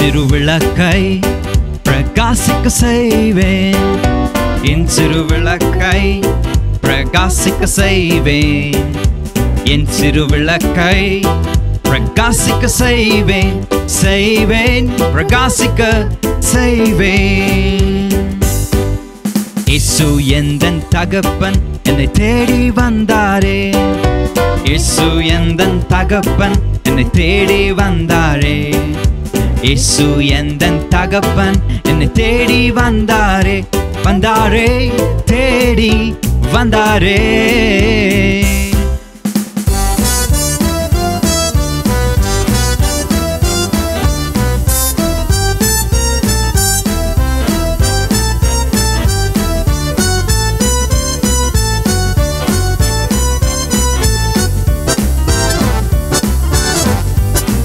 சிறு விளக்கை பிரகாசிக்க செய்வேன். என் சிறு விளக்கை பிரகாசிக்க செய்வேன். என் சிறு விளக்கை பிரகாசிக்க செய்வேன். செய்வேன் பிரகாசிக்க செய்வேன். இசு எந்தன் தகப்பன் என்னை தேடி வந்தாரே. இசு எந்தன் தகப்பன் என்னை தேடி வந்தாரே. இசு எந்தன் தகப்பன்? என்னை தேடி வந்தாரே வந்தாரே தேடி வந்தாரே.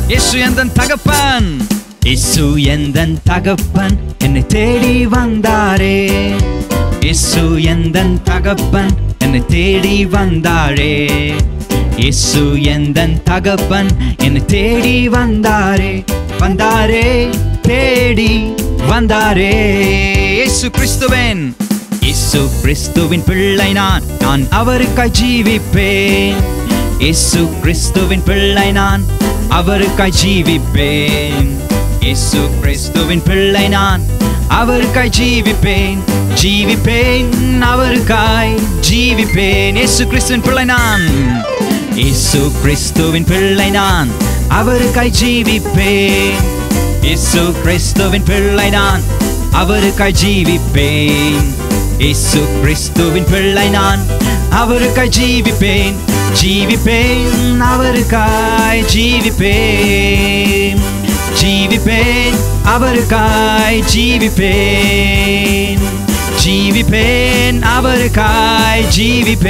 இயேசு எந்தன் தகப்பன்? இசு எந்தன் தகப்பன் என்னை தேடி வந்தாரே. இசு எந்தன் தகப்பன் என்னை தேடி வந்தாரே. இசு எந்தன் தகப்பன் என்னை தேடி வந்தாரே. வந்தாரே தேடி வந்தாரே. இயேசு கிறிஸ்துவன். இயேசு கிறிஸ்துவின் பிள்ளை நான் நான் அவருக்காய் ஜீவிப்பேன். இயேசு கிறிஸ்துவின் பிள்ளை நான் அவருக்காய் ஜீவிப்பேன். இயேசு கிறிஸ்துவின் பிள்ளை நான். அவருக்காய் ஜீவிப்பேன். ஜீவிப்பேன் அவருக்காய். ஜீவிப்பேன். இயேசு கிறிஸ்துவின் பிள்ளை நான். இயேசு கிறிஸ்துவின் பிள்ளை நான். அவருக்காய் ஜீவிப்பேன். இயேசு கிறிஸ்துவின் பிள்ளை நான். அவருக்காய் ஜீவிப்பேன். இயேசு கிறிஸ்துவின் பிள்ளை நான். அவருக்காய் ஜீவிப்பேன். ஜீவிப்பேன் அவருக்காய் ஜீவிப்பேன். ஜீவிப்பேன் அவருக்காய் ஜீவிப்பேன் ஜீவிப்பேன் அவருக்காய் ஜீவிப்பேன்